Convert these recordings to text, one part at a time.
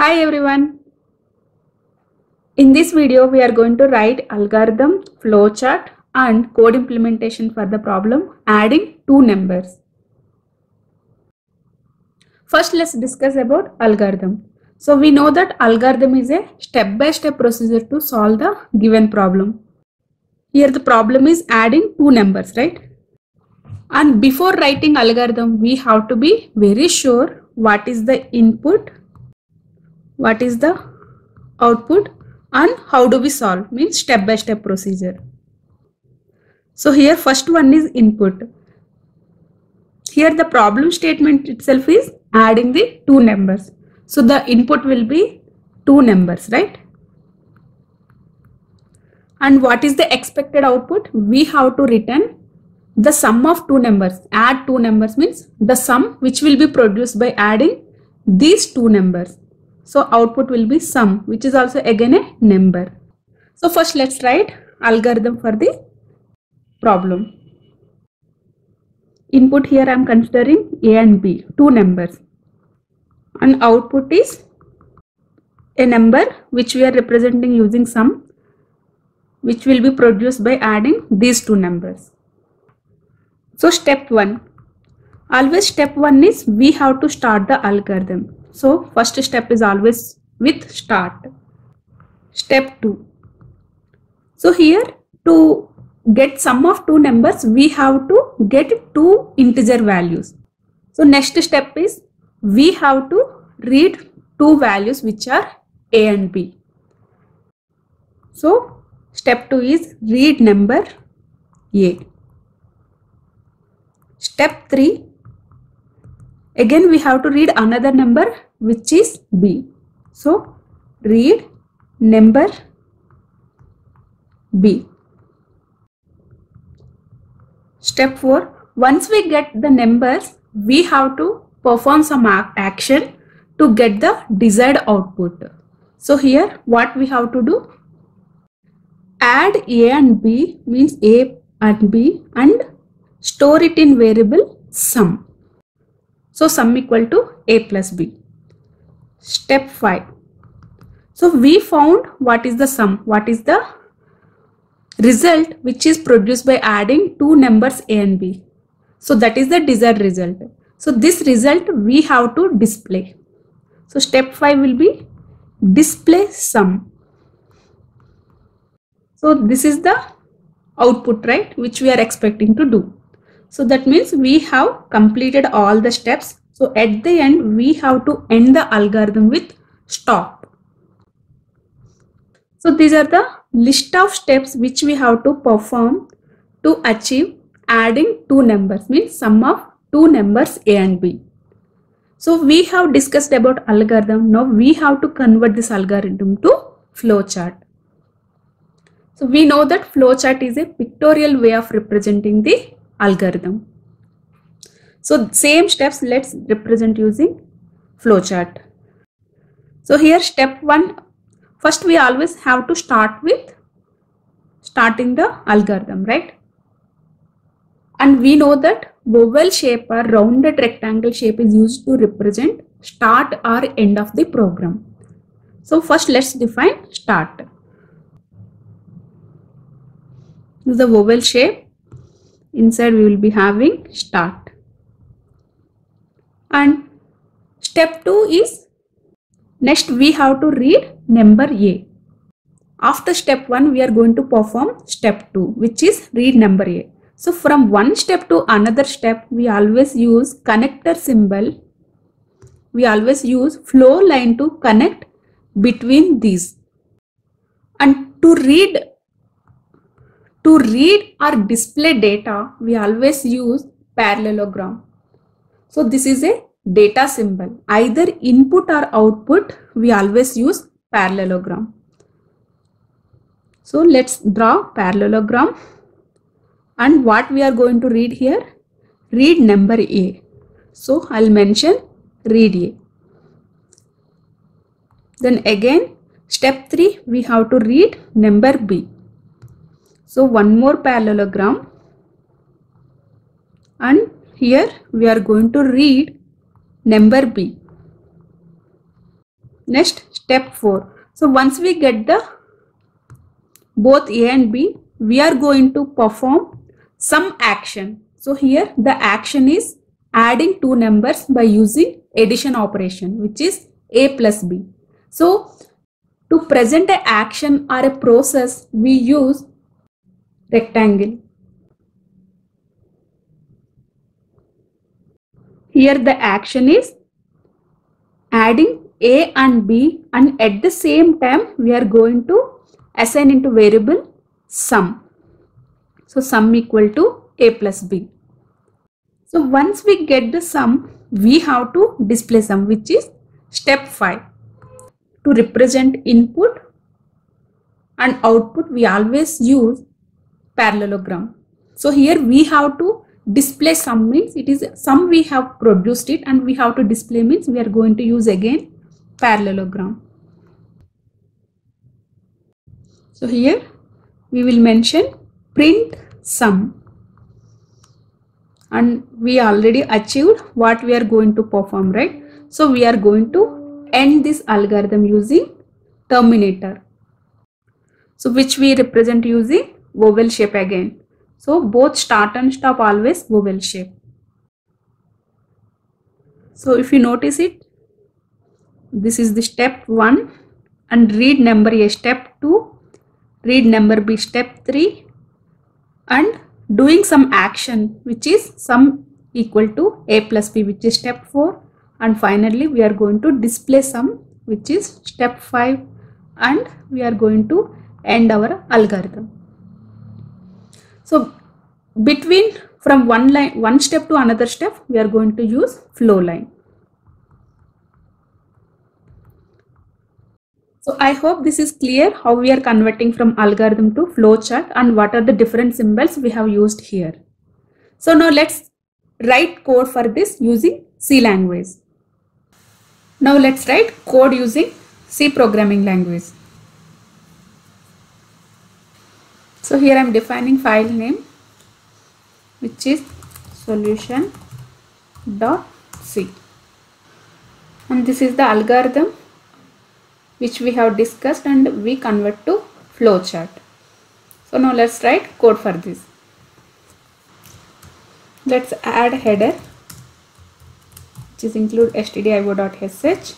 Hi everyone. In this video, we are going to write algorithm, flowchart and code implementation for the problem adding two numbers. First, let's discuss about algorithm. So we know that algorithm is a step-by-step procedure to solve the given problem. Here the problem is adding two numbers, right? And before writing algorithm, we have to be very sure what is the input, what is the output and how do we solve means step by step procedure. So here first one is input. Here the problem statement itself is adding the two numbers. So the input will be two numbers, right? And what is the expected output? We have to return the sum of two numbers. Add two numbers means the sum which will be produced by adding these two numbers. So output will be sum which is also again a number. So first let's write algorithm for the problem. Input here I am considering A and B, two numbers. And output is a number which we are representing using sum which will be produced by adding these two numbers. So step 1. Always step 1 is we have to start the algorithm. So first step is always with start. Step 2. So here to get sum of two numbers we have to get two integer values. So next step is we have to read two values which are a and b. So step 2 is read number a. Step 3 again we have to read another number which is b. So read number b. Step 4 once we get the numbers we have to perform some action to get the desired output. So here what we have to do add a and b means a and b and store it in variable sum. So sum equal to a plus b. Step 5. So we found what is the sum, what is the result which is produced by adding two numbers a and b. So that is the desired result. So this result we have to display. So step 5 will be display sum. So this is the output right which we are expecting to do. So that means we have completed all the steps. So at the end, we have to end the algorithm with stop. So these are the list of steps which we have to perform to achieve adding two numbers means sum of two numbers a and b. So we have discussed about algorithm. Now we have to convert this algorithm to flowchart. So we know that flowchart is a pictorial way of representing the algorithm. So same steps let's represent using flowchart. So here step 1 first we always have to start with starting the algorithm right and we know that oval shape or rounded rectangle shape is used to represent start or end of the program. So first let's define start. This is the oval shape inside we will be having start. And step 2 is next we have to read number a. After step 1 we are going to perform step 2 which is read number a. So from one step to another step we always use connector symbol. We always use flow line to connect between these. And to read to read or display data, we always use parallelogram. So this is a data symbol. Either input or output, we always use parallelogram. So let's draw parallelogram. And what we are going to read here? Read number A. So I'll mention read A. Then again, step 3, we have to read number B. So one more parallelogram. And here we are going to read number B. next step 4 so once we get the both a and b we are going to perform some action. So here the action is adding two numbers by using addition operation which is a plus b. So to present a action or a process we use rectangle. Here the action is adding a and b and at the same time we are going to assign into variable sum. So sum equal to a plus b. So once we get the sum we have to display sum which is step 5 to represent input and output we always use parallelogram so here we have to display sum means it is sum we have produced it and we have to display means we are going to use again parallelogram. So here we will mention print sum and we already achieved what we are going to perform right. So we are going to end this algorithm using terminator. So which we represent using oval shape again. So both start and stop always oval shape. So if you notice it, this is the step 1 and read number A step 2, read number B step 3 and doing some action which is sum equal to A plus B which is step 4 and finally we are going to display sum which is step 5 and we are going to end our algorithm. So between from one line, one step to another step, we are going to use flow line. So I hope this is clear how we are converting from algorithm to flowchart and what are the different symbols we have used here. So now let's write code for this using C language. Now let's write code using C programming language. So here I am defining file name which is solution dot c and this is the algorithm which we have discussed and we convert to flowchart. So now let's write code for this. Let's add header which is include stdio.h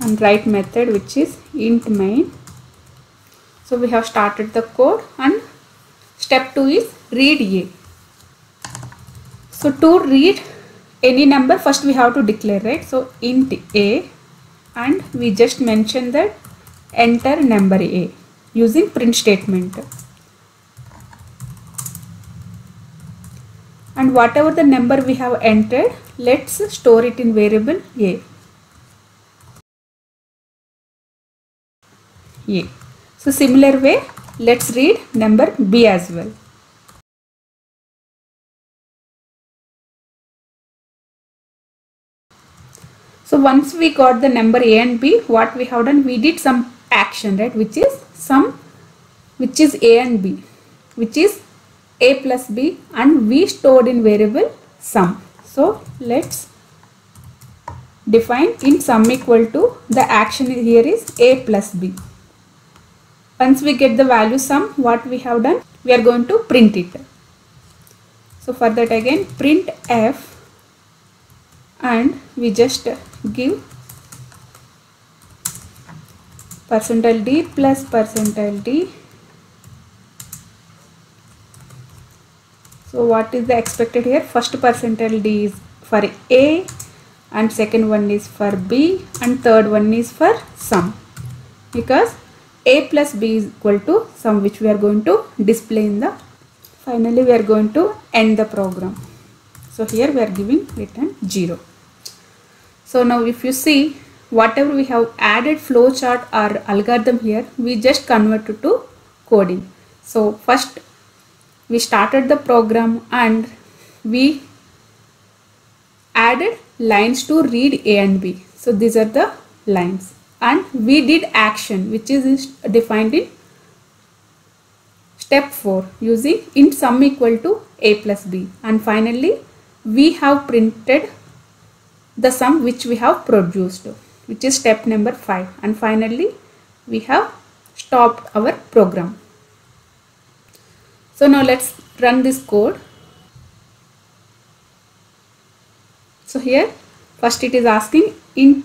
and write method which is int main so we have started the code and step 2 is read a. So to read any number first we have to declare right? So int a and we just mention that enter number a using print statement. And whatever the number we have entered let's store it in variable a. A so similar way let's read number b as well. So once we got the number a and b what we have done we did some action right which is sum which is a and b which is a plus b and we stored in variable sum. So let's define in sum equal to the action here is a plus b once we get the value sum, what we have done? We are going to print it. So for that again print f and we just give percentile d plus percentile d. So what is the expected here? First percentile d is for a and second one is for b and third one is for sum because a plus b is equal to sum which we are going to display in the finally we are going to end the program. So here we are giving return 0 so now if you see whatever we have added flowchart or algorithm here we just converted to coding. So first we started the program and we added lines to read a and b. So these are the lines and we did action which is defined in step 4 using int sum equal to a plus b and finally we have printed the sum which we have produced which is step number 5 and finally we have stopped our program. So now let's run this code. So here first it is asking in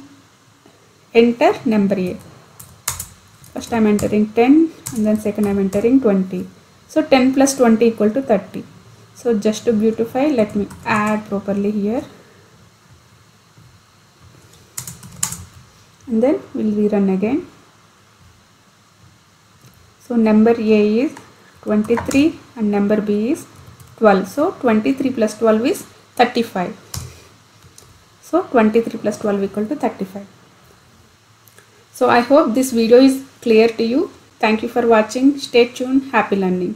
enter number A. First I am entering 10 and then second I am entering 20. So 10 plus 20 equal to 30. So just to beautify let me add properly here. And then we'll rerun again. So number A is 23 and number B is 12. So 23 plus 12 is 35. So 23 plus 12 equal to 35. So I hope this video is clear to you. Thank you for watching. Stay tuned. Happy learning.